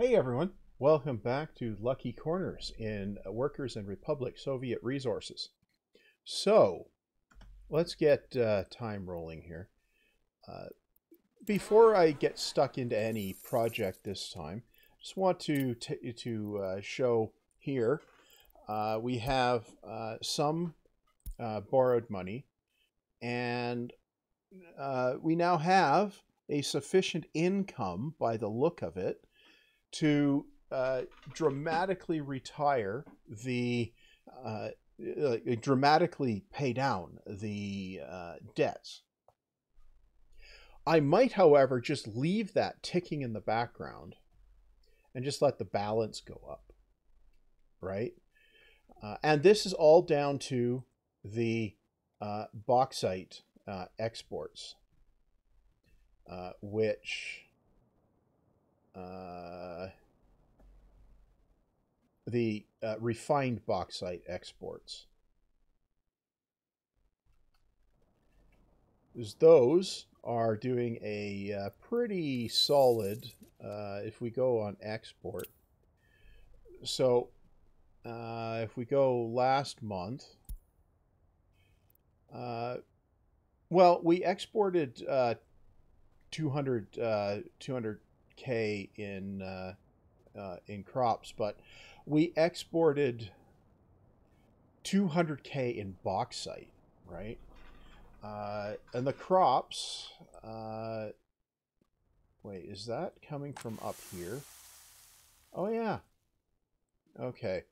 Hey everyone, welcome back to Lucky Corners in Workers and Republic Soviet Resources. So, let's get uh, time rolling here. Uh, before I get stuck into any project this time, just want to to uh, show here uh, we have uh, some uh, borrowed money, and we now have a sufficient income by the look of it to uh, dramatically retire the uh, dramatically pay down the uh, debts. I might, however, just leave that ticking in the background and just let the balance go up, right? Uh, and this is all down to the uh, bauxite exports, which uh, the uh, refined bauxite exports. Those are doing a uh, pretty solid, uh, if we go on export. So uh, if we go last month, well, we exported 200, 200 k in uh, uh, in crops, but we exported 200k in bauxite, right? Uh, and the crops. Uh, wait, is that coming from up here? Oh yeah. Okay.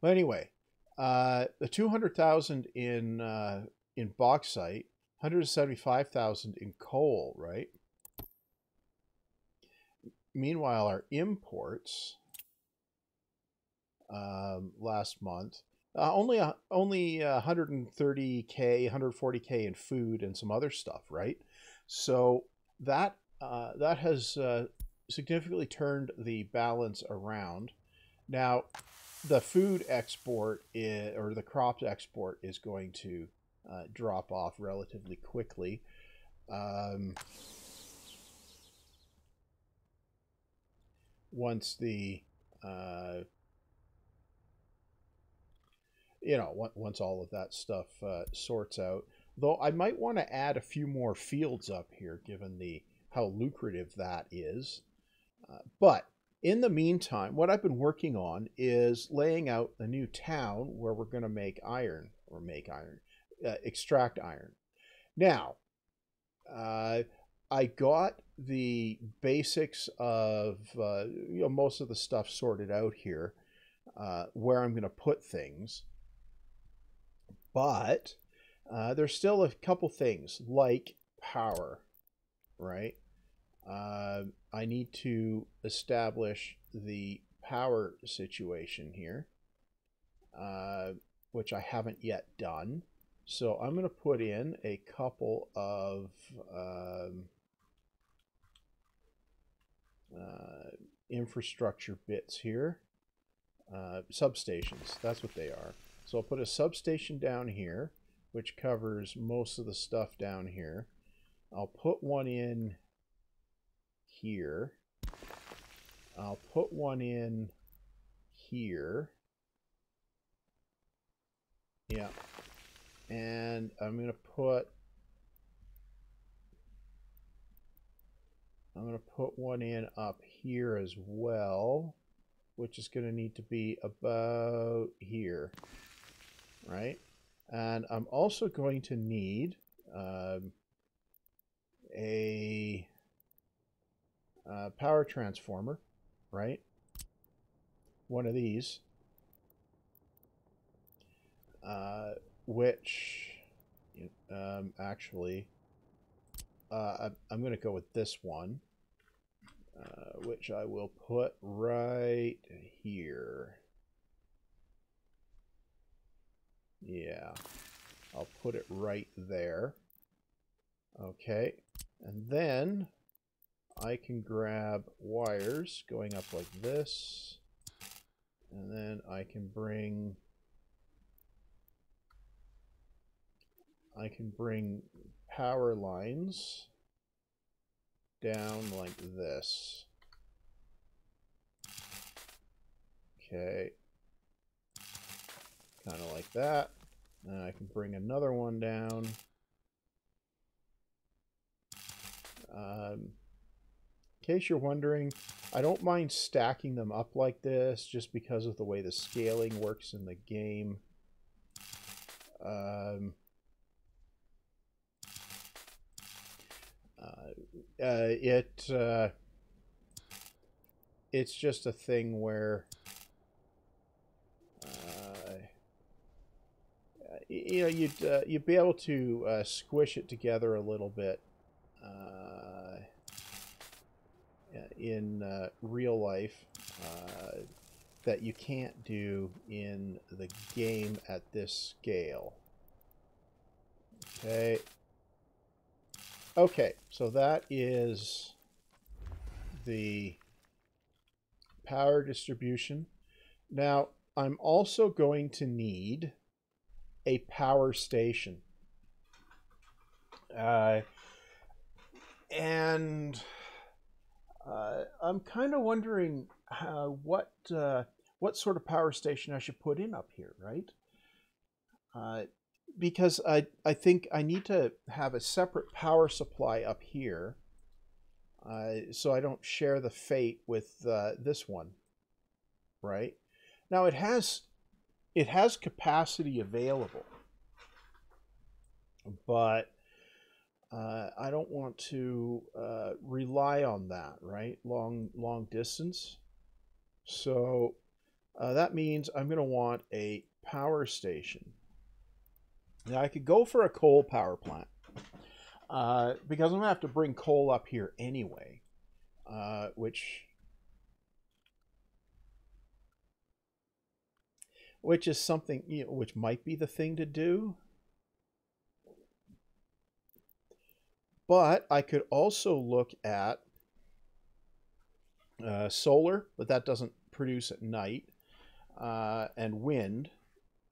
Well, anyway, uh, the 200,000 in uh, in bauxite, 175,000 in coal, right? Meanwhile, our imports um, last month uh, only uh, only 130k, 140k in food and some other stuff, right? So that uh, that has uh, significantly turned the balance around. Now, the food export is, or the crops export is going to uh, drop off relatively quickly. Um, once the uh, you know once all of that stuff uh, sorts out. Though i might want to add a few more fields up here given the how lucrative that is. Uh, but in the meantime what i've been working on is laying out a new town where we're going to make iron or make iron uh, extract iron. Now uh, I got the basics of uh, you know most of the stuff sorted out here, uh, where I'm going to put things. But uh, there's still a couple things like power, right? Uh, I need to establish the power situation here, uh, which I haven't yet done. So I'm going to put in a couple of um, uh, infrastructure bits here. Uh, substations, that's what they are. So I'll put a substation down here, which covers most of the stuff down here. I'll put one in here. I'll put one in here. Yeah. And I'm going to put I'm going to put one in up here as well, which is going to need to be about here, right? And I'm also going to need um, a, a uh, power transformer, right? One of these, uh, which um, actually, uh, I'm going to go with this one. Uh, which I will put right here. Yeah, I'll put it right there. Okay, and then I can grab wires going up like this, and then I can bring I can bring power lines down like this. Okay. Kind of like that. And I can bring another one down. Um, in case you're wondering, I don't mind stacking them up like this just because of the way the scaling works in the game. Um, uh, uh, it uh, it's just a thing where uh, you know you'd uh, you'd be able to uh, squish it together a little bit in real life that you can't do in the game at this scale. Okay. Okay, so that is the power distribution. Now, I'm also going to need a power station. Uh, and uh, I'm kind of wondering how, what uh, what sort of power station I should put in up here, right? Because I I think I need to have a separate power supply up here, uh, so I don't share the fate with uh, this one, right? Now it has it has capacity available, but uh, I don't want to uh, rely on that, right? Long long distance. So uh, that means I'm going to want a power station. Now I could go for a coal power plant uh, because I'm to have to bring coal up here anyway, uh, which which is something you know, which might be the thing to do. But I could also look at uh, solar, but that doesn't produce at night, uh, and wind.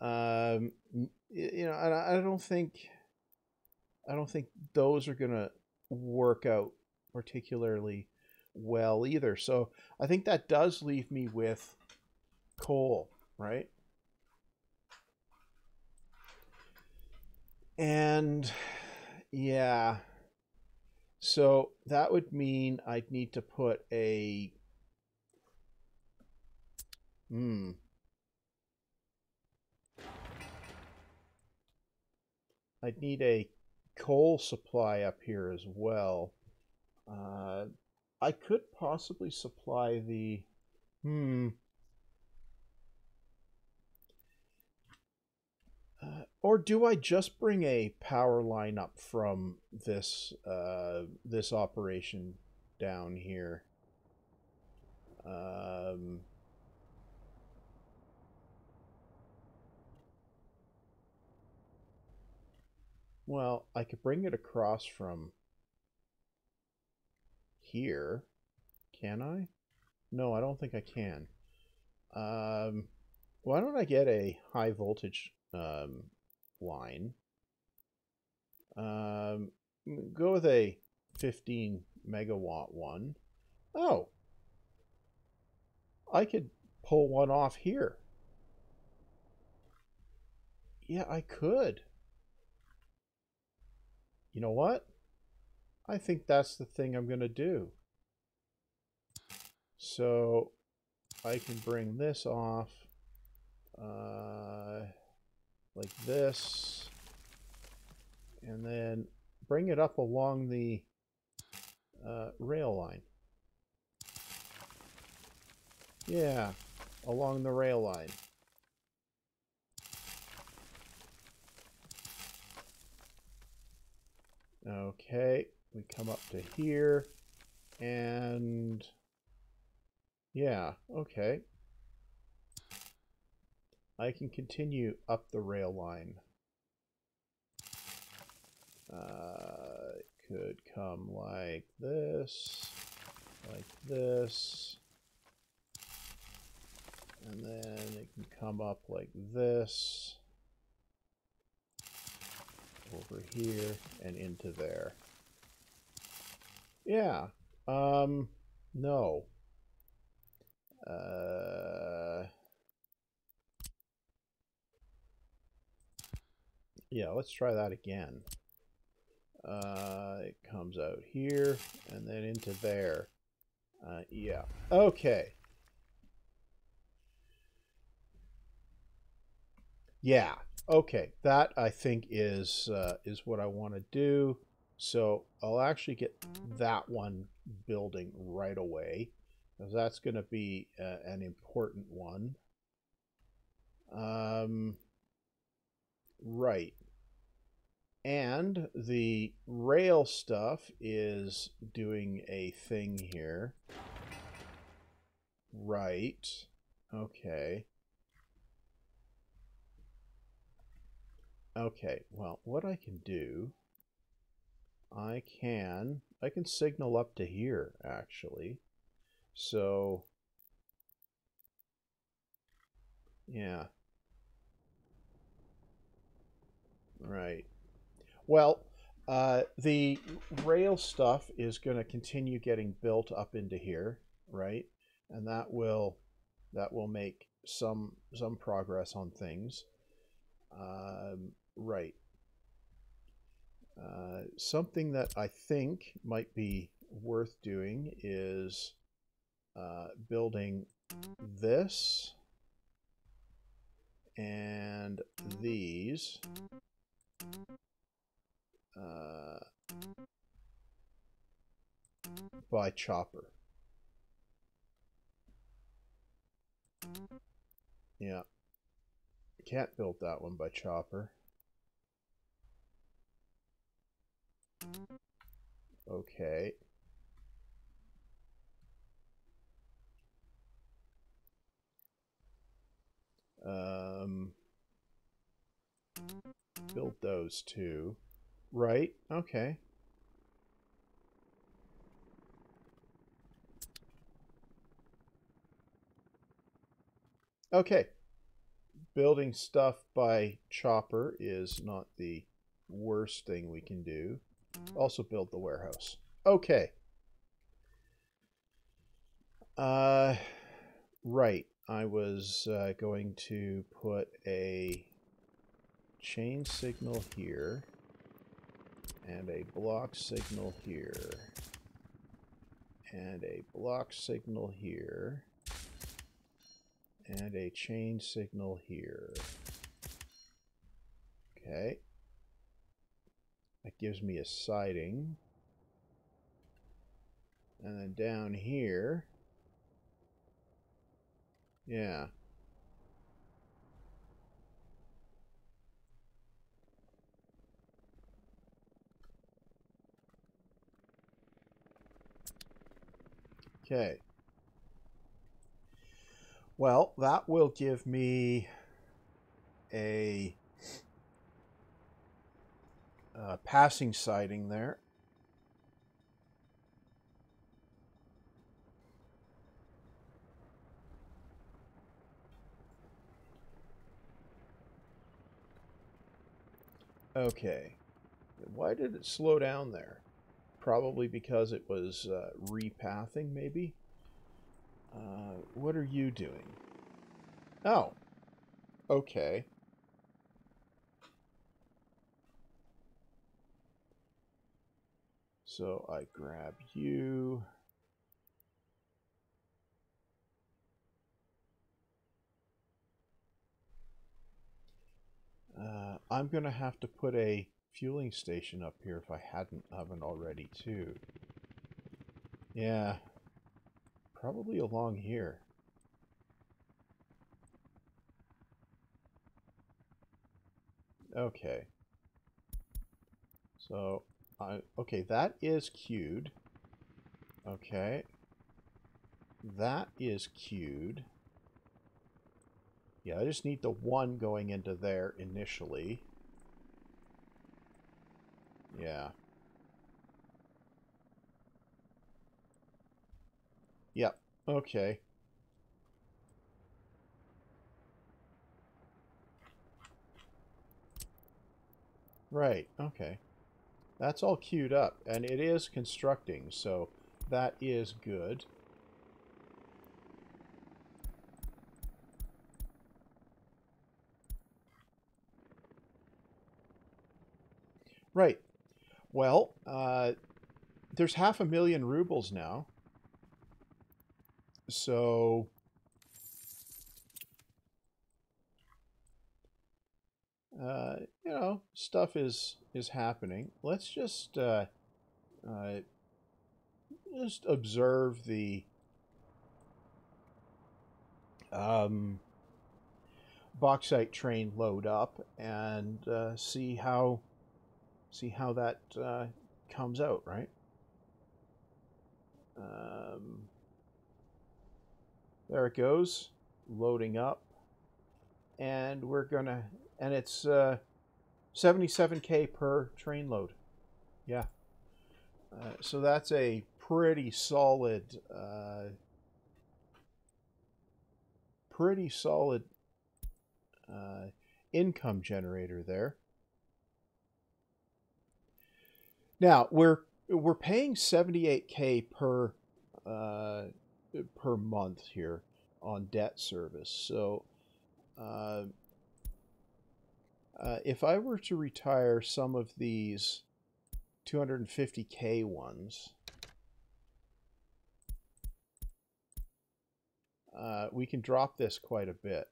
Um, know, and I don't think, I don't think those are to work out particularly well either. So I think that does leave me with coal, right? And yeah, so that would mean I'd need to put a hmm I'd need a coal supply up here as well. Uh, I could possibly supply the hmm Uh, or do I just bring a power line up from this uh, this operation down here? Um, well, I could bring it across from here. Can I? No, I don't think I can. Um, why don't I get a high voltage um, line. Um, go with a 15 megawatt one. Oh, I could pull one off here. Yeah, I could. You know what? I think that's the thing I'm going to do. So I can bring this off. Uh, like this. And then bring it up along the uh, rail line. Yeah, along the rail line. Okay, we come up to here, and yeah, okay. I can continue up the rail line. Uh, it could come like this, like this, and then it can come up like this, over here, and into there. Yeah, Um, no. Uh, yeah, let's try that again. Uh, it comes out here and then into there. Uh, yeah. Okay. Yeah. Okay. That I think is uh, is what I want to do. So I'll actually get that one building right away because that's going to be uh, an important one. Um, right. And the rail stuff is doing a thing here. Right. Okay. Okay, well, what I can do, I can, I can signal up to here, actually. So, yeah. Right. Well, uh, the rail stuff is going to continue getting built up into here, right? And that will that will make some some progress on things. Um, right. Uh, something that I think might be worth doing is uh, building this and these uh, by Chopper. Yeah. Can't build that one by Chopper. Okay. Um, build those two. Right, okay. Okay. Building stuff by chopper is not the worst thing we can do. Also build the warehouse. Okay. Uh, right. I was uh, going to put a chain signal here and a block signal here and a block signal here and a chain signal here. Okay. That gives me a siding. And then down here, yeah, Okay. Well, that will give me a, a passing siding there. Okay. Why did it slow down there? Probably because it was uh, repathing, maybe? Uh, what are you doing? Oh. Okay. So I grab you. Uh, I'm going to have to put a fueling station up here if I hadn't haven't already too. Yeah, probably along here. Okay. So, I okay, that is queued. Okay. That is queued. Yeah, I just need the one going into there initially. Yeah. Yep. Okay. Right. Okay. That's all queued up, and it is constructing, so that is good. Right. Well, uh, there's half a million rubles now. So uh, you know, stuff is is happening. Let's just uh, uh, just observe the um, bauxite train load up and uh, see how see how that uh, comes out, right? Um, there it goes, loading up, and we're gonna and it's uh, 77k per train load. Yeah. Uh, so that's a pretty solid, uh, pretty solid uh, income generator there. Now we're we're paying 78k per uh, per month here on debt service. So uh, uh, if I were to retire some of these 250k ones, uh, we can drop this quite a bit.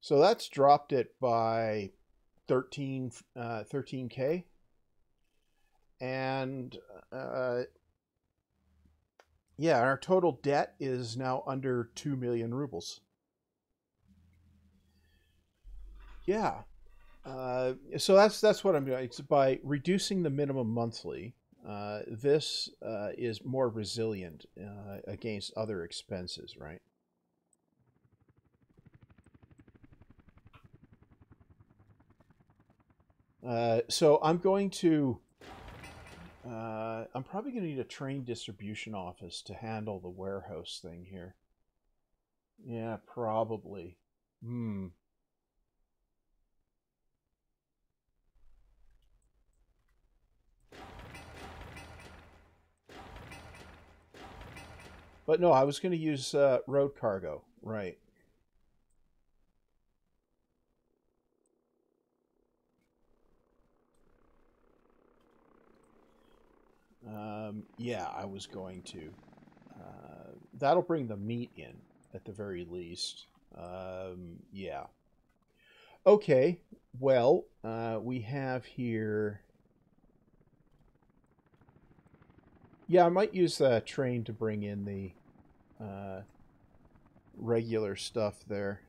So that's dropped it by 13, uh, 13K. And uh, yeah, our total debt is now under 2 million rubles. Yeah. Uh, so that's that's what I'm doing. It's by reducing the minimum monthly. Uh, this uh, is more resilient uh, against other expenses, right? Uh, so I'm going to uh, I'm probably going to need a train distribution office to handle the warehouse thing here. Yeah, probably. Hmm. But no, I was going to use uh, road cargo. Right. Yeah, I was going to. Uh, that'll bring the meat in at the very least. Um, yeah. Okay, well, uh, we have here. Yeah, I might use the train to bring in the uh, regular stuff there.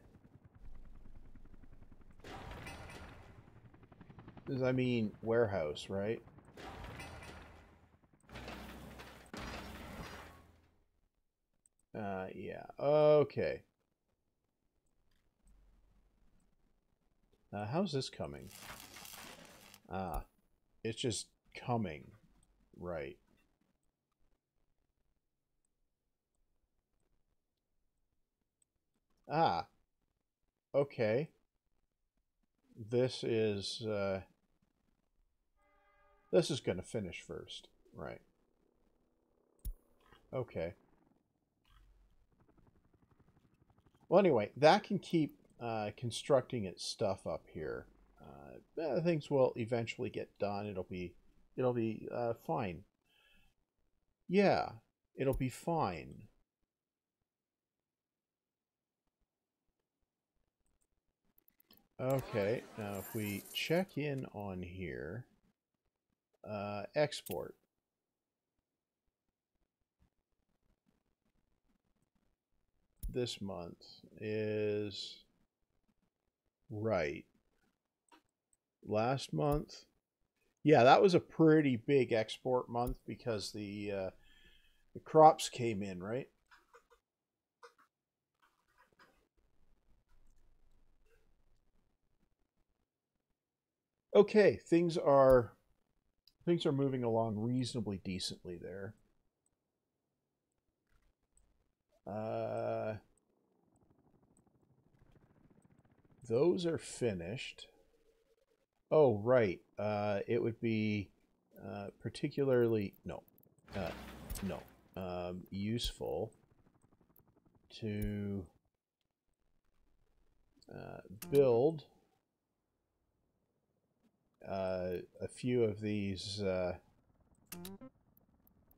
I mean warehouse, right? Uh, yeah. Okay. Uh, how's this coming? Ah, it's just coming. Right. Ah. Okay. This is, uh, this is going to finish first. Right. Okay. Well, anyway, that can keep uh, constructing its stuff up here. Uh, things will eventually get done. It'll be, it'll be uh, fine. Yeah, it'll be fine. Okay, now if we check in on here, uh, export. This month is right. Last month, yeah, that was a pretty big export month because the uh, the crops came in, right? Okay, things are things are moving along reasonably decently there. Uh, those are finished. Oh, right. Uh, it would be uh, particularly no, uh, no, um, useful to uh, build uh, a few of these uh,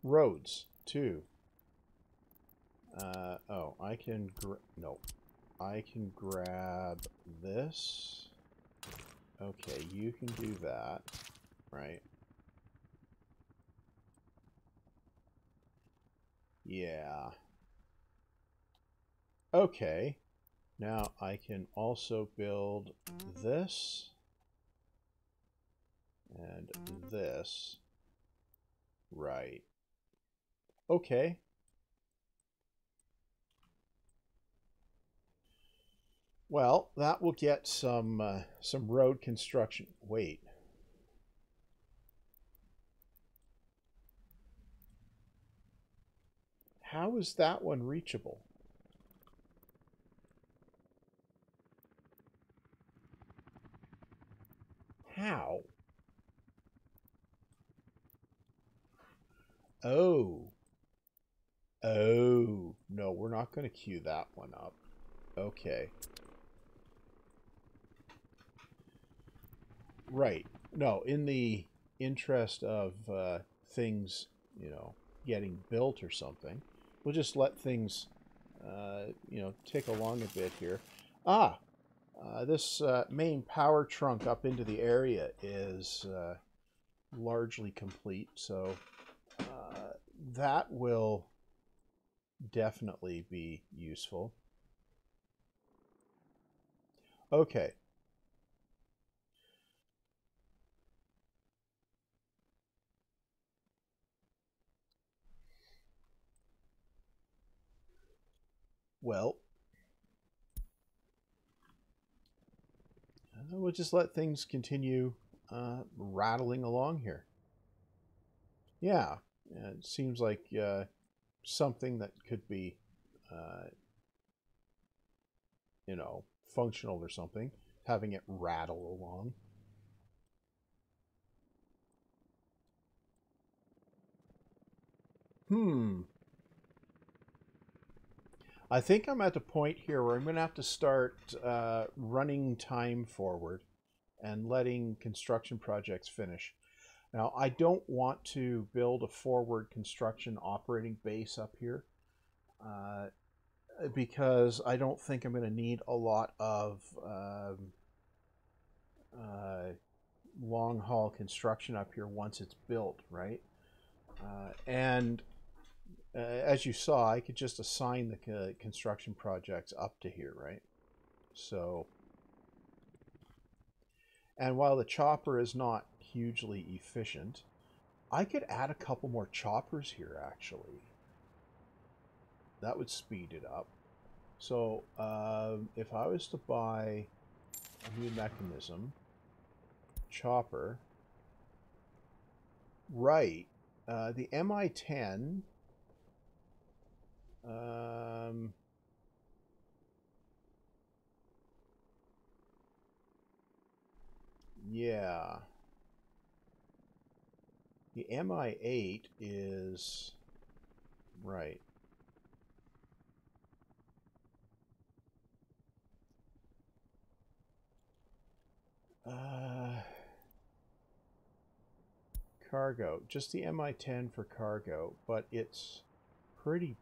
roads too. Uh, oh, I can no, I can grab this. Okay, you can do that, right? Yeah. Okay. Now I can also build this and this. Right. Okay. Well, that will get some uh, some road construction. Wait. How is that one reachable? How? Oh. Oh. No, we're not going to queue that one up. Okay. Right. No, in the interest of uh, things, you know, getting built or something, we'll just let things, uh, you know, tick along a bit here. Ah, uh, this uh, main power trunk up into the area is uh, largely complete, so uh, that will definitely be useful. Okay, Well, we'll just let things continue uh, rattling along here. Yeah, it seems like uh, something that could be, uh, you know, functional or something, having it rattle along. Hmm. I think I'm at the point here where I'm going to have to start uh, running time forward and letting construction projects finish. Now, I don't want to build a forward construction operating base up here uh, because I don't think I'm going to need a lot of um, uh, long haul construction up here once it's built, right? Uh, and uh, as you saw, I could just assign the construction projects up to here, right? So, and while the chopper is not hugely efficient, I could add a couple more choppers here, actually. That would speed it up. So, um, if I was to buy a new mechanism, chopper, right, uh, the MI10 um, yeah. The MI8 is right. Uh, cargo, just the MI10 for cargo, but it's pretty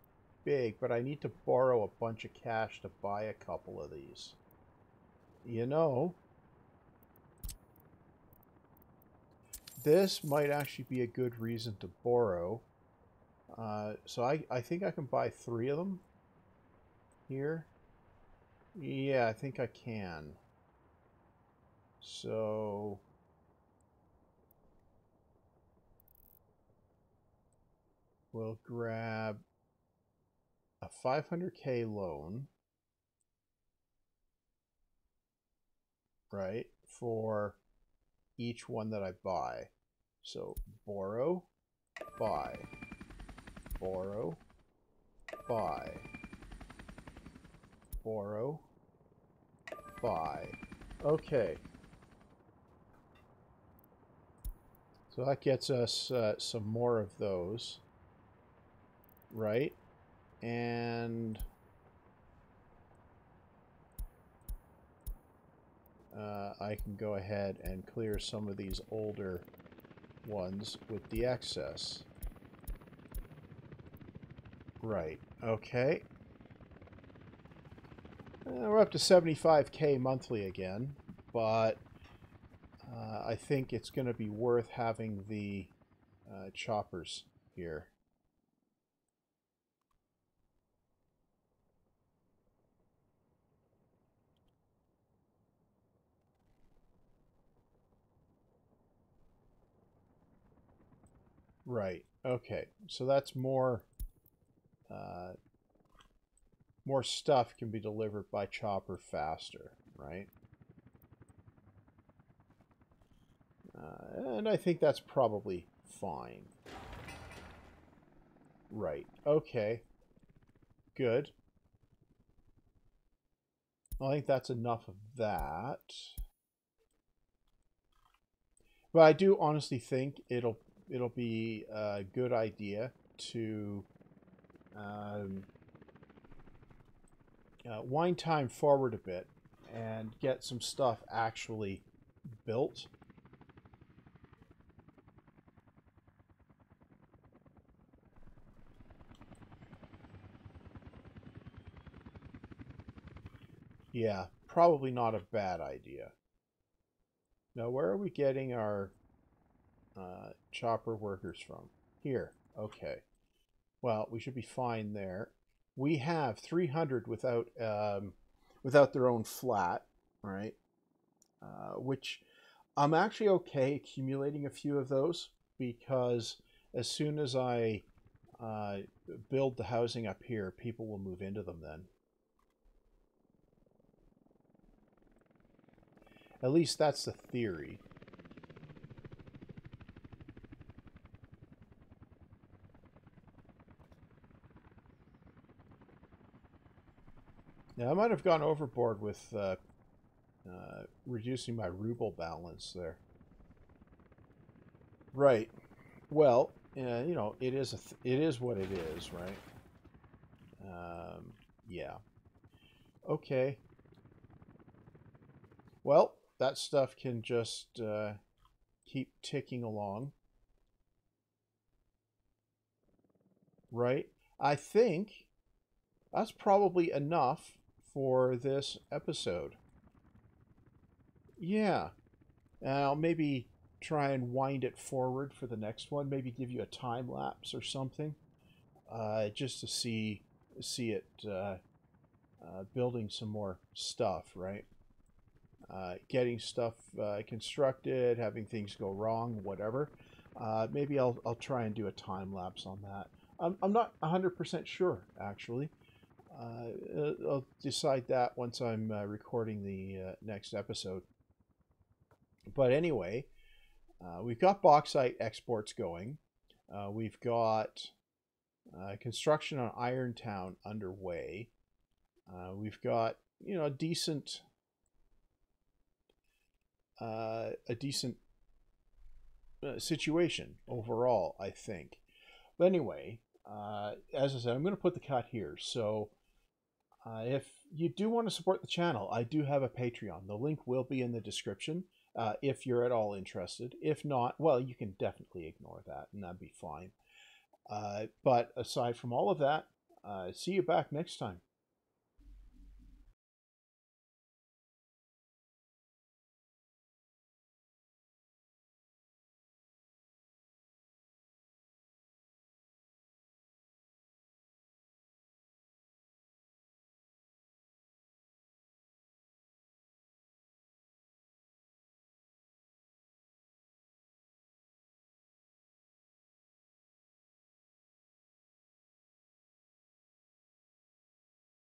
big, but I need to borrow a bunch of cash to buy a couple of these. You know, this might actually be a good reason to borrow. Uh, so I, I think I can buy three of them here. Yeah, I think I can. So... We'll grab a 500k loan, right, for each one that I buy. So borrow, buy, borrow, buy, borrow, buy. Okay. So that gets us uh, some more of those. Right? And... Uh, I can go ahead and clear some of these older ones with the excess. Right. Okay. Uh, we're up to 75k monthly again, but uh, I think it's going to be worth having the uh, choppers here. Right. Okay. So that's more uh, more stuff can be delivered by chopper faster, right? Uh, and I think that's probably fine. Right. Okay. Good. I think that's enough of that. But I do honestly think it'll it'll be a good idea to um, uh, wind time forward a bit and get some stuff actually built. Yeah, probably not a bad idea. Now, where are we getting our uh, chopper workers from? Here. Okay. Well, we should be fine there. We have 300 without um, without their own flat, right? Uh, which I'm actually okay accumulating a few of those because as soon as I uh, build the housing up here, people will move into them then. At least that's the theory. Now, I might have gone overboard with uh, uh, reducing my ruble balance there. Right. Well, uh, you know, it is it is what it is, right? Um, yeah. Okay. Well, that stuff can just uh, keep ticking along. Right? I think that's probably enough for this episode. Yeah. I'll maybe try and wind it forward for the next one. Maybe give you a time lapse or something, uh, just to see see it uh, uh, building some more stuff, right? Uh, getting stuff uh, constructed, having things go wrong, whatever. Uh, maybe I'll I'll try and do a time lapse on that. I'm I'm not 100% sure actually. Uh, I'll decide that once I'm uh, recording the uh, next episode. But anyway, uh, we've got bauxite exports going. Uh, we've got uh, construction on Irontown underway. we've got you know a decent a decent situation overall, I think. But anyway, as I said, I'm going to put the cut here. So uh, if you do want to support the channel, I do have a Patreon. The link will be in the description uh, if you're at all interested. If not, well, you can definitely ignore that, and that'd be fine. Uh, but aside from all of that, uh, see you back next time.